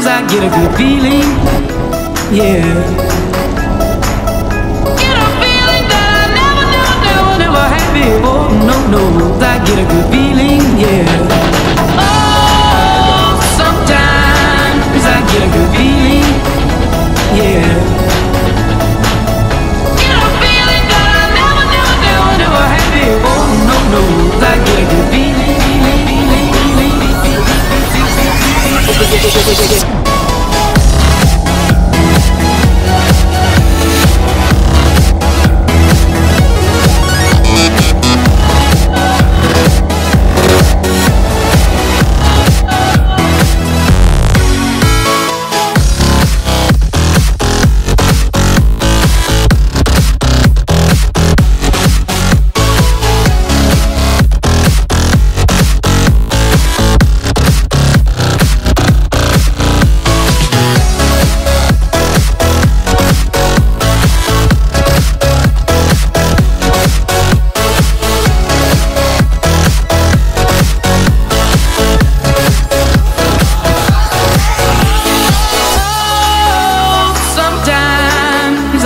Sometimes I get a good feeling, yeah.